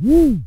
Woo!